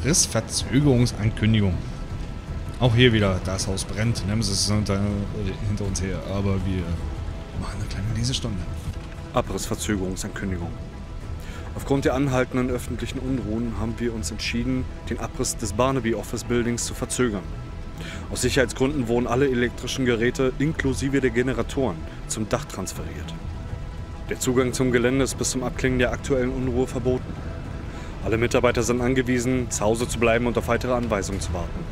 Abrissverzögerungsankündigung. Auch hier wieder, das Haus brennt. Nemesis ist hinter, hinter uns her, aber wir machen eine kleine Lesestunde. Abrissverzögerungsankündigung. Aufgrund der anhaltenden öffentlichen Unruhen haben wir uns entschieden, den Abriss des Barnaby Office Buildings zu verzögern. Aus Sicherheitsgründen wurden alle elektrischen Geräte inklusive der Generatoren zum Dach transferiert. Der Zugang zum Gelände ist bis zum Abklingen der aktuellen Unruhe verboten. Alle Mitarbeiter sind angewiesen, zu Hause zu bleiben und auf weitere Anweisungen zu warten.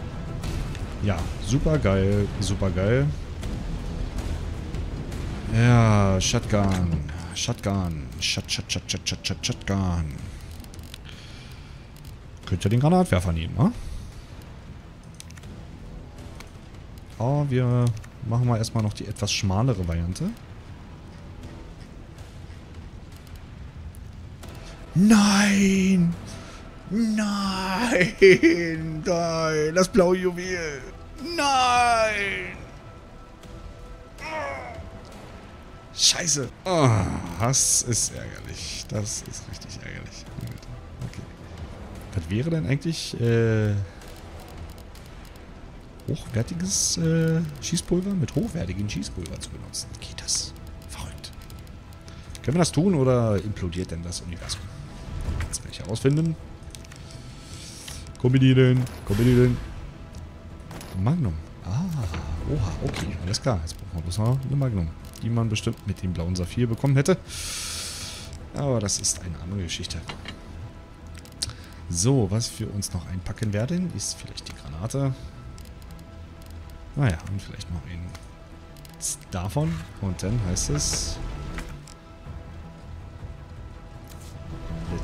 Ja, super geil, super geil. Ja, Shotgun. Shotgun. Shot, shot, shot, shot, shot, shot, Shotgun. Könnt ihr den Granatwerfer nehmen, ne? Oh, wir machen mal erstmal noch die etwas schmalere Variante. Nein! Nein! Nein! Das blaue Juwel! Nein! Scheiße! Oh, das ist ärgerlich. Das ist richtig ärgerlich. Okay. Was wäre denn eigentlich äh, hochwertiges äh, Schießpulver mit hochwertigem Schießpulver zu benutzen? Geht das? Verrückt. Können wir das tun oder implodiert denn das Universum? Ich herausfinden. Kombinieren, kombinieren. Magnum. Ah, oha, okay, alles klar. Jetzt brauchen wir bloß noch eine Magnum, die man bestimmt mit dem blauen Saphir bekommen hätte. Aber das ist eine andere Geschichte. So, was wir uns noch einpacken werden, ist vielleicht die Granate. Naja, und vielleicht noch ein davon. Und dann heißt es...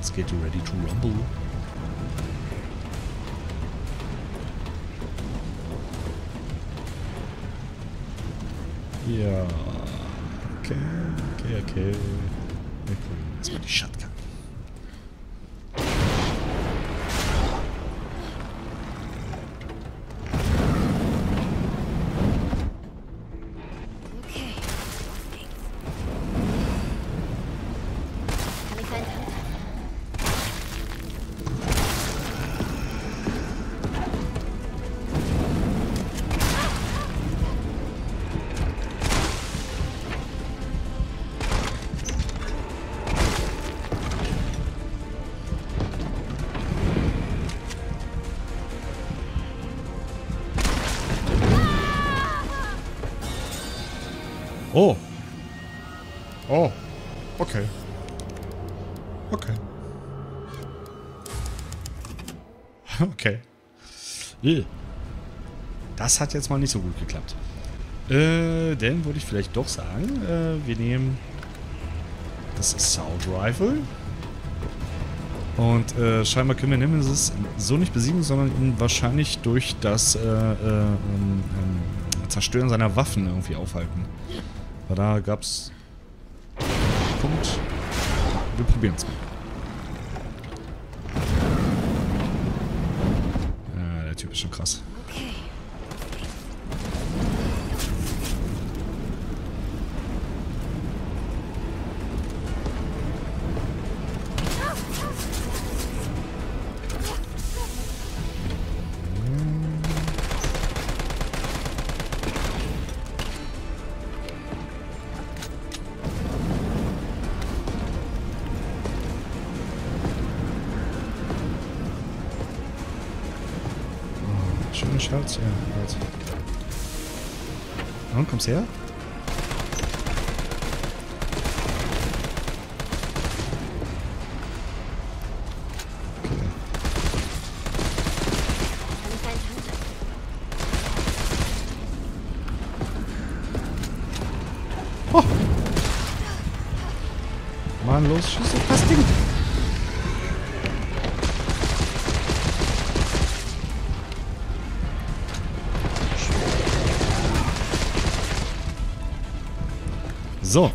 Let's get ready to rumble. Yeah. Okay, okay, okay. Gucken erstmal die Shotgun. Oh. Oh. Okay. Okay. Okay. Das hat jetzt mal nicht so gut geklappt. Äh, dann würde ich vielleicht doch sagen, äh, wir nehmen das Assault Rifle. Und äh, scheinbar können wir Nemesis so nicht besiegen, sondern ihn wahrscheinlich durch das äh, äh, ähm, ähm, Zerstören seiner Waffen irgendwie aufhalten. Aber da gab's Punkt. Wir probieren es mal. Ja, der Typ ist schon krass. Schöner Schatz, ja. Halt. Und, kommst her? Oh. Mann, los, schieß So.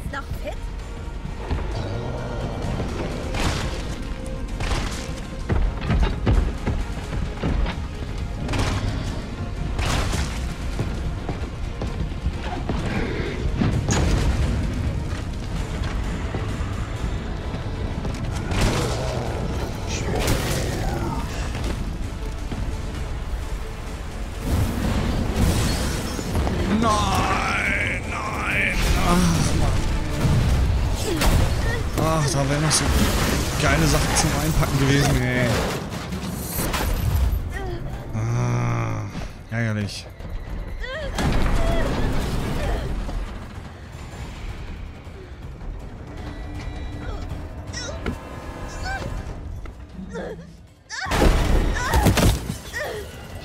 Nein, nein. Ach fit? Da wären noch so geile Sachen zum Einpacken gewesen, ey. Ah, ärgerlich.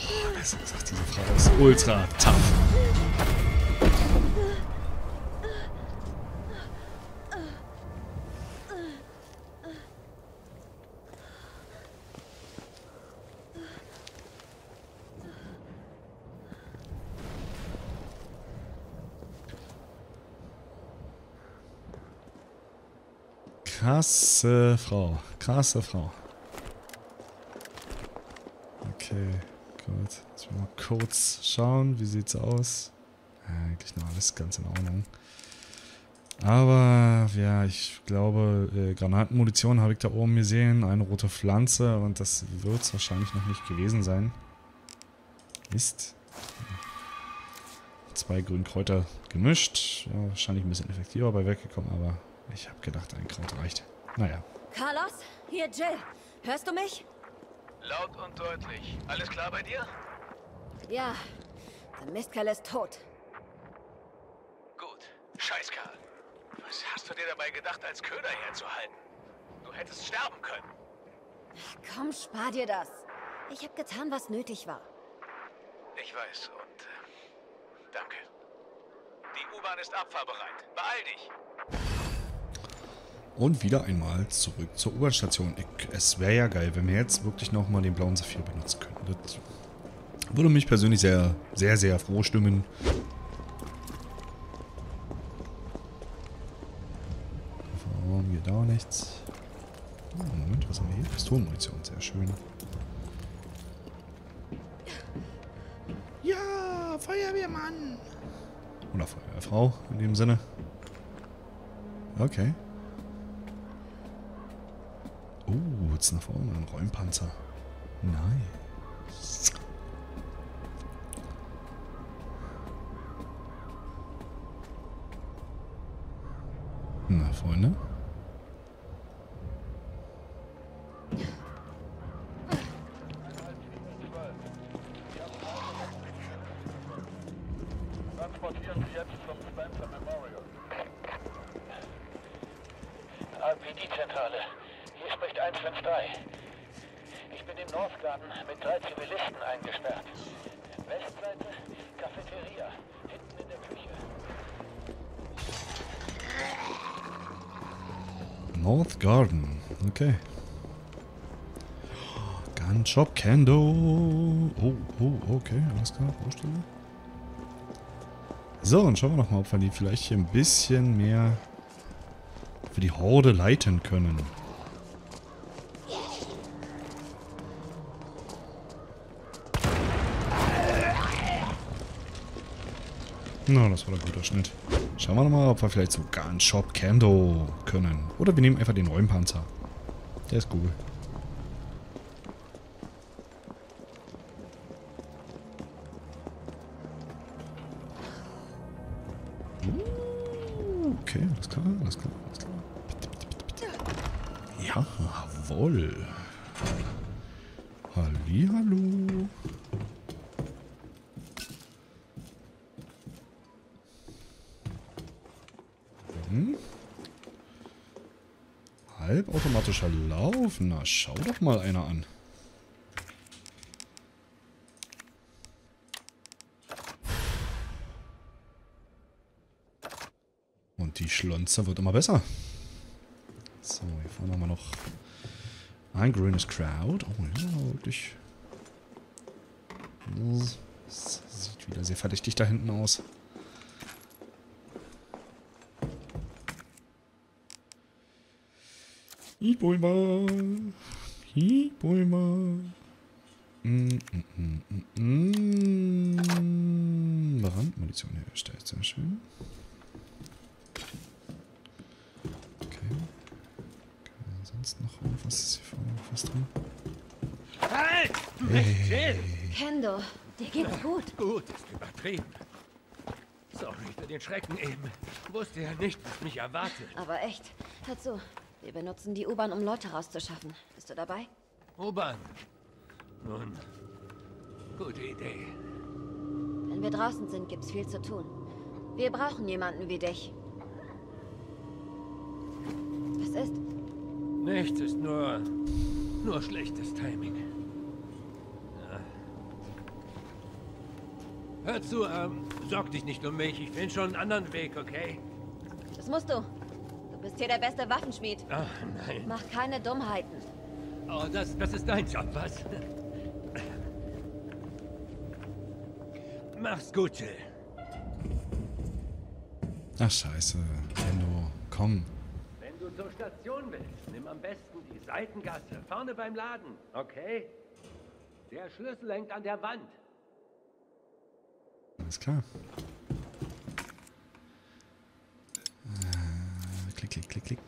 Oh, das sagt diese Frau ist ultra tough. Krasse Frau. Krasse Frau. Okay, gut. Jetzt mal kurz schauen, wie sieht's aus. Ja, eigentlich noch alles ganz in Ordnung. Aber, ja, ich glaube, äh, Granatenmunition habe ich da oben gesehen. Eine rote Pflanze und das wird es wahrscheinlich noch nicht gewesen sein. Mist. Zwei Grünkräuter gemischt. Ja, wahrscheinlich ein bisschen effektiver bei weggekommen, aber ich habe gedacht, ein Kraut reicht. Naja. Carlos, hier Jill. Hörst du mich? Laut und deutlich. Alles klar bei dir? Ja. Der Mistkerl ist tot. Gut. Scheißkerl. Was hast du dir dabei gedacht, als Köder herzuhalten? Du hättest sterben können. Komm, spar dir das. Ich habe getan, was nötig war. Ich weiß und äh, danke. Die U-Bahn ist abfahrbereit. Beeil dich. Und wieder einmal zurück zur U-Bahn-Station. Es wäre ja geil, wenn wir jetzt wirklich nochmal den blauen Saphir benutzen könnten. Das würde mich persönlich sehr, sehr, sehr froh stimmen. Warum geht da nichts? Oh, Moment, was haben wir hier? Pistolenmunition, sehr schön. Ja, Feuerwehrmann! Oder Feuerwehrfrau in dem Sinne. Okay. Jetzt nach vorne ein Räumpanzer. Nice. Na, Freunde. Transportieren Sie jetzt zum Spencer Memorial. RPD-Zentrale. Hier spricht 153. Ich bin im North Garden mit drei Zivilisten eingesperrt. Westseite, Cafeteria. Hinten in der Küche. North Garden. Okay. Gun Shop Kendo. Oh, oh, okay. Alles klar. Baustelle. So, und schauen wir noch mal, ob wir die vielleicht hier ein bisschen mehr für die Horde leiten können. Na, das war ein guter Schnitt. Schauen wir noch mal, ob wir vielleicht so Gun Shop Kendo können. Oder wir nehmen einfach den Räumpanzer. Der ist cool. Uh, Okay, alles klar, alles klar, alles klar. Bitte, bitte, bitte, bitte. Jawohl. Hallihallo. Hm? Halbautomatischer Lauf? Na, schau doch mal einer an. Und die Schlonze wird immer besser. So, hier vorne haben wir noch ein grünes Crowd. Oh ja, wirklich. Das sieht wieder sehr verdächtig da hinten aus. Ibulma. Ibulma. Mm, mm, mm, mm, mm. Brandmunition hergestellt, sehr schön. Okay. okay sonst noch irgendwas ist hier vorne noch was drin? Halt! Hey. Kendo, dir geht's gut. Gut, ist übertrieben. Sorry für den Schrecken eben. Wusste ja nicht, was mich erwartet. Aber echt, hör zu. Wir benutzen die U-Bahn, um Leute rauszuschaffen. Bist du dabei? U-Bahn. Nun, gute Idee. Wenn wir draußen sind, gibt's viel zu tun. Wir brauchen jemanden wie dich. Was ist? Nichts ist nur... nur schlechtes Timing. Ja. Hör zu, ähm, sorg dich nicht um mich. Ich finde schon einen anderen Weg, okay? Das musst du. Du bist hier der beste Waffenschmied. Ach, nein. Mach keine Dummheiten. Oh, das, das ist dein Job, was? Mach's gut, Jill. Ach scheiße. Endo, komm. Wenn du zur Station willst, nimm am besten die Seitengasse, vorne beim Laden, okay? Der Schlüssel hängt an der Wand. Alles klar. Klick, klick, klick.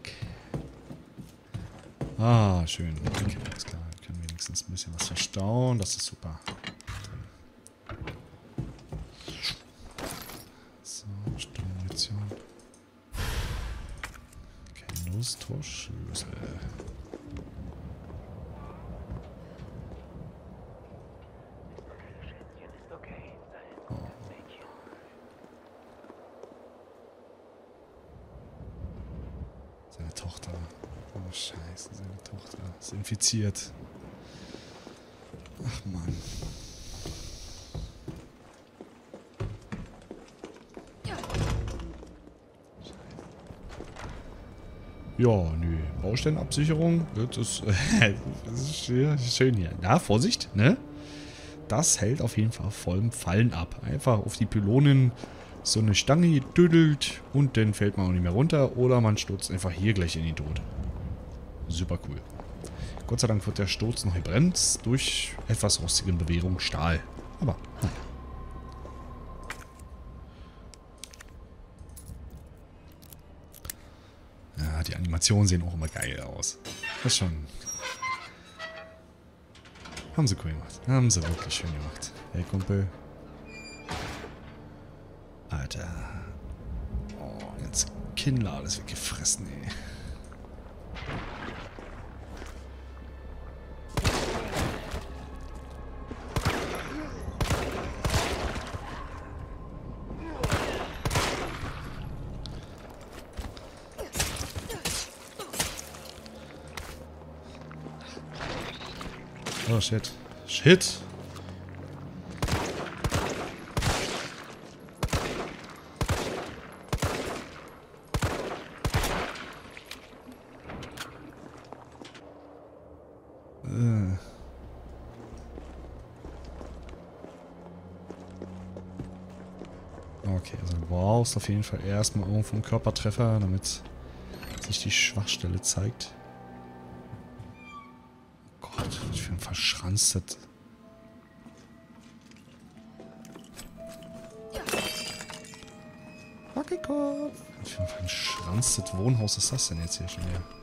Ah, schön. Okay, alles klar. Wir können wenigstens ein bisschen was verstauen. Das ist super. So, Strommunition. Okay, Lostorschlüssel. Schätzchen ist okay. Mädchen. Seine Tochter. Oh, scheiße, seine Tochter ist infiziert. Ach, Mann. Ja, nö. Baustellenabsicherung. Das ist, das ist schön hier. Na, Vorsicht, ne? Das hält auf jeden Fall vollem Fallen ab. Einfach auf die Pylonen so eine Stange düdelt und dann fällt man auch nicht mehr runter oder man stürzt einfach hier gleich in den Tod. Super cool. Gott sei Dank wird der Sturz noch gebremst durch etwas rostigen Bewegung Stahl. Aber, naja. Ja, die Animationen sehen auch immer geil aus. Das schon... Haben sie cool gemacht. Haben sie wirklich schön gemacht. Hey, Kumpel. Alter. Oh, jetzt Kinnlade ist weggefressen, ey. Oh, shit. Shit! Äh. Okay, also du brauchst auf jeden Fall erstmal irgendwo einen Körpertreffer, damit sich die Schwachstelle zeigt. Oh Gott, was für ein verschranztes... Wackelkopf! Was für ein verschranztes Wohnhaus ist das denn jetzt hier schon wieder?